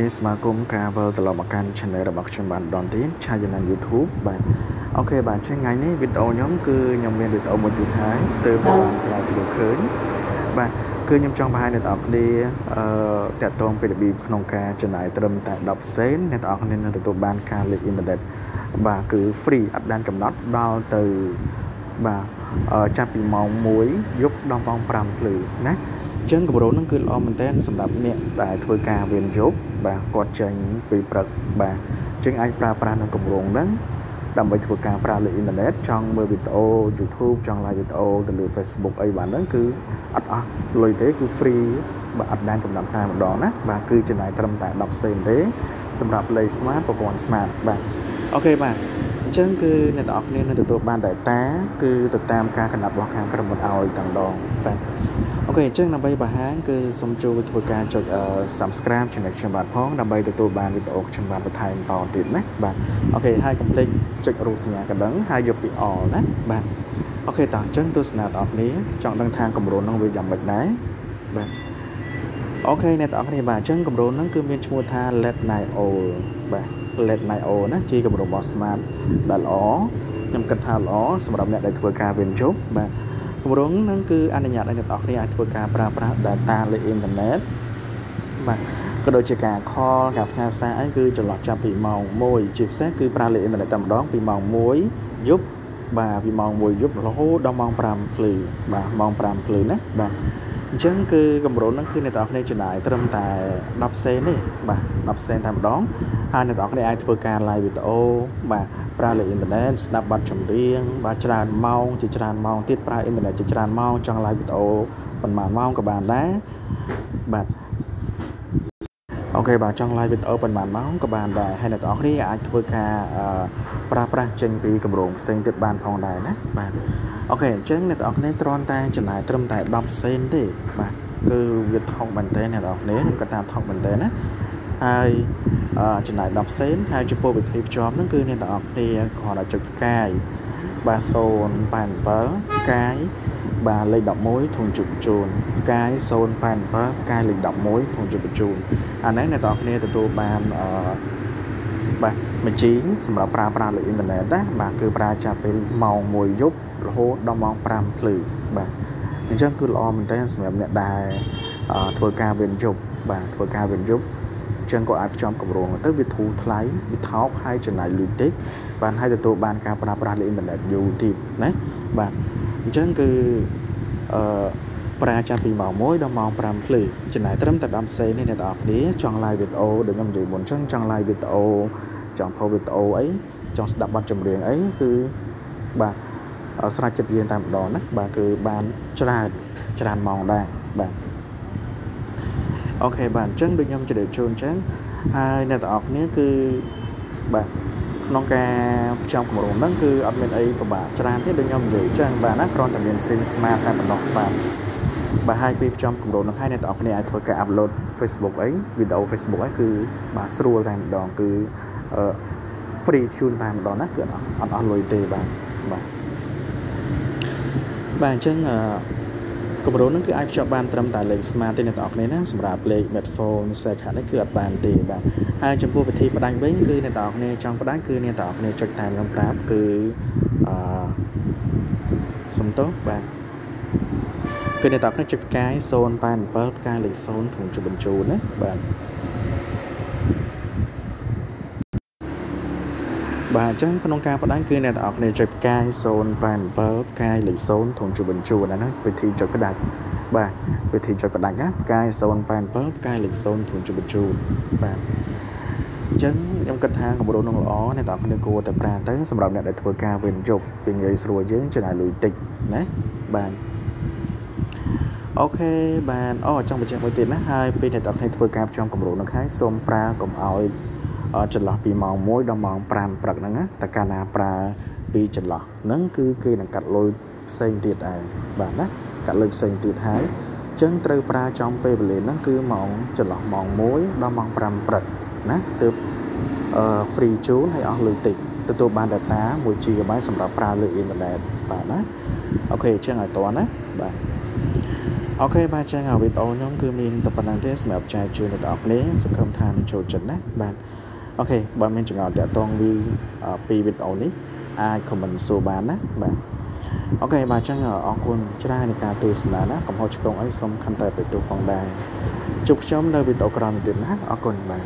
េស្វាគមន៍ការវិលត្រឡប់មកកាន់ channel របស់ខ្ញុំបានដនទៀតឆាយណាន YouTube បាទអូខេបាទថ្ងៃនេះវីដេអូខ្ញុំគឺខ្ញុំមានវីដេអូមួយទៀតហើយទើបតែបានស្រាវជ្រាវឃើញបាទគឺខ្ញុំចង់បង្ហាញអ្នកនរគ្នាអឺតកតងពីរបៀបក្នុងការចំណាយត្រឹមតែ10សេនអ្នកនរគ្នានឹងទទួលបានការលេខអ៊ីនធឺណិតបាទគឺ free អត់បានកំណត់ដល់ទៅបាទចាប់ពីម៉ោង1យប់ដល់ម៉ោង5ភ្លឺណា ចឹងគម្រោងហ្នឹងគឺល្អមែនតើសម្រាប់អ្នកដែលធ្វើការវេនយប់បាទគាត់ចេញពីព្រឹកបាទចឹងអាចប្រើប្រាស់នៅគម្រោងហ្នឹងដើម្បីធ្វើការប្រើលើអ៊ីនធឺណិតចង់មើលវីដេអូ YouTube ចង់ live វីដេអូទៅលើ Facebook អីបានហ្នឹងគឺអត់អស់លុយទេគឺ free បាទអត់ដែនកំណត់តែម្ដងណាបាទគឺចំណាយត្រឹមតែ10សេនទេសម្រាប់លេខ smart ប្រព័ន្ធ smart បាទអូខេបាទអញ្ចឹងគឺអ្នកទាំងអស់គ្នានឹងទទួលបាន data គឺទៅតាមការកំណត់របស់ខាងក្រុមហ៊ុនឲ្យទាំងដងបាទ OK អញ្ចឹងដើម្បីបង្ហាញគឺសូមចូលធ្វើការចុច subscribe channel ខ្ញុំបាទផងដើម្បីទទួលបានវីដេអូខ្ញុំបាទបន្ថែមតទៀតណាបាទ OK ហើយកុំភ្លេចចុចរូបសញ្ញាកណ្ដឹងហើយយកពី all ណាបាទ OK តោះអញ្ចឹងទស្សនាបងប្អូនចង់ដឹងថាកម្រិតនោះវាយ៉ាងម៉េចដែរបាទ OK អ្នកទាំងអស់គ្នាបាទអញ្ចឹងកម្រិតហ្នឹងគឺមានឈ្មោះថា Late Night All បាទ Let Night All ណាជាកម្រិតរបស់ Smart ដែលល្អខ្ញុំគិតថាល្អសម្រាប់អ្នកដែលធ្វើការវិនិយោគបាទ គម្រោងហ្នឹងគឺអនុញ្ញាតឲ្យអ្នកនរគ្នាអាចធ្វើការប្រើប្រាស់ data លើអ៊ីនធឺណិតបាទក៏ដូចជាការ call ការផ្ញើសារអីគឺចន្លោះចាប់ពីម៉ោង1ជាពិសេសគឺប្រើលើអ៊ីនធឺណិតតែម្ដងពីម៉ោង1យប់បាទពីម៉ោង1យប់រហូតដល់ម៉ោង5ភ្លឺបាទម៉ោង5ភ្លឺណាបាទ អញ្ចឹងគឺកម្រិតហ្នឹងគឺអ្នកទាំងអស់គ្នាចំណាយត្រឹមតែ10សេនទេបាទ10សេនតែម្ដងហើយអ្នកទាំងអស់គ្នាអាចធ្វើការ live វីដេអូបាទប្រើលើអ៊ីនធឺណិតស្ដាប់បទចម្រៀងបាទច្រើនម៉ោងជាច្រើនម៉ោងទៀតប្រើអ៊ីនធឺណិតជាច្រើនម៉ោងចង់ live វីដេអូប៉ុន្មានម៉ោងក៏បានដែរបាទ OK បាទចង់ live វីដេអូប៉ុន្មានម៉ោងក៏បានដែរហើយអ្នកទាំងអស់គ្នាអាចធ្វើការប្រើប្រាស់ចេញពីកម្រងផ្សេងទៀតបានផងដែរណាបាទ OK អញ្ចឹងអ្នកទាំងអស់គ្នាគ្រាន់តែចំណាយត្រឹមតែ10សេនទេបាទគឺវាថោកមែនទែនអ្នកទាំងអស់គ្នាខ្ញុំគាត់ថាថោកមែនទែនណាហើយចំណាយ10សេនហើយចំពោះវិធីភ្ជាប់ហ្នឹងគឺអ្នកទាំងអស់គ្នាគ្រាន់តែចុចផ្កាយបាទ087ផ្កាយ បាទលេខ11ធុងជុំជូនផ្កាយ087ផ្កាយលេខ11ធុងជុំបញ្ជូនអានេះអ្នកទាំងគ្នាទទួលបានអឺបាទបញ្ជីសម្រាប់ប្រើប្រាស់លើអ៊ីនធឺណិតណាបាទគឺប្រើចាប់ពីម៉ោង1យប់រហូតដល់ម៉ោង5ភ្លឺបាទអញ្ចឹងគឺល្អមែនទែនសម្រាប់អ្នកដែលធ្វើការវេនយប់បាទធ្វើការវេនយប់ចឹងក៏អាចផ្ចំកម្រងទៅវាធូរថ្លៃវាថោកហើយចំណាយលុយតិចបានហើយទទួលបានការប្រើប្រាស់លើអ៊ីនធឺណិតយូរទៀតណាបាទ អញ្ចឹងគឺអឺប្រើចាប់ពីម៉ោង1ដល់ម៉ោង5ភ្លឺចំណាយត្រឹមតែ10សេននេះអ្នកទាំងអស់គ្នាចង់ live វីដេអូដូចខ្ញុំនិយាយមុនអញ្ចឹងចង់ live វីដេអូចង់ផុសវីដេអូអីចង់ស្ដាប់បទចម្រៀងអីគឺបាទស្រាច់ចិត្តយើងតែម្ដងណាបាទគឺបានច្រើនច្រើនម៉ោងដែរបាទអូខេបាទអញ្ចឹងដូចខ្ញុំជម្រាបជូនអញ្ចឹងហើយអ្នកទាំងអស់គ្នាគឺបាទ ក្នុងការផ្ចំគម្រោងហ្នឹងគឺអត់មានអីពិបាកច្រើនទេដូចខ្ញុំនិយាយអញ្ចឹងបាទណាគ្រាន់តែមាន SIM smart តែប៉ុណ្ណោះបាទបាទហើយពីផ្ចំគម្រោងហ្នឹងហើយអ្នកទាំងអស់គ្នាអាចធ្វើការ upload Facebook អីវីដេអូ Facebook អីគឺបាទស្រួលតែម្ដងគឺអឺ free tune តែម្ដងណាគឺអត់អត់អស់លុយទេបាទបាទបាទអញ្ចឹងអឺ គម្រោងហ្នឹងគឺអាចភ្ជាប់បានត្រឹមតែលេខ smart ទេអ្នកទាំងអស់គ្នាណាសម្រាប់លេខ smartphone Cell card នេះគឺអត់បានទេបាទហើយចំពោះវិធីផ្ដាច់វិញគឺអ្នកទាំងអស់គ្នាចង់ផ្ដាច់គឺអ្នកទាំងអស់គ្នាចុចតាមខ្ញុំប្រាប់គឺអឺសុំទោសបាទគឺអ្នកទាំងអស់គ្នាចុចផ្កាយ087ផ្កាយលេខ0ក្នុងជបញ្ជូនណាបាទ បាទអញ្ចឹងក្នុងការផ្ដាច់គឺអ្នកទាំងអស់គ្នាចុចផ្កាយ087ផ្កាយលេខ0ធំជួបបញ្ជូនណាវិធីចុចផ្ដាច់បាទវិធីចុចផ្ដាច់ណាផ្កាយ087ផ្កាយលេខ0ធំជួបបញ្ជូនបាទអញ្ចឹងខ្ញុំគិតថាកម្រិតនឹងល្អអ្នកទាំងអស់គ្នាគួរតែប្រើទៅសម្រាប់អ្នកដែលធ្វើការវេនយប់ពីងាយស្រួលយើងចំណាយលុយតិចណាបាទអូខេបានអូចង់បញ្ជាក់មួយទៀតណាហើយពេលអ្នកទាំងអស់គ្នាធ្វើការផ្ចំកម្រិតនឹងហើយសូមប្រើកុំឲ្យ ចន្លោះពីម៉ោង1ដល់ម៉ោង5ព្រឹកហ្នឹងណាតែកាលណាប្រើពីចន្លោះហ្នឹងគឺគេនឹងកាត់លុយផ្សេងទៀតដែរបាទណាកាត់លុយផ្សេងទៀតហើយអញ្ចឹងត្រូវប្រើចំពេលវេលាហ្នឹងគឺម៉ោងចន្លោះម៉ោង1ដល់ម៉ោង5ព្រឹកណាទើបអឺ free ជូនហើយអស់លុយតិចទទួលបាន data 1 GB សម្រាប់ប្រើលើអ៊ីនធឺណិតបាទណា OK អញ្ចឹងឲ្យតណាបាទ OK បាទចឹងវីដេអូខ្ញុំគឺមានតែប៉ុណ្ណឹងទេសម្រាប់ចែកជូនដល់អ្នកណាសង្ឃឹមថានឹងចូលចិត្តណាបាទ OK បើមានចម្ងល់ទាក់ទងអីពីវីដេអូនេះអាច comment សួរបានណាបាទអូខេបាទចឹងអរគុណច្រើននៃការទស្សនាណាកំហុសឆ្គងអីសូមខន្តីអភ័យទោសផងដែរជួបខ្ញុំនៅវីដេអូក្រោយទៀតណាអរគុណបាទ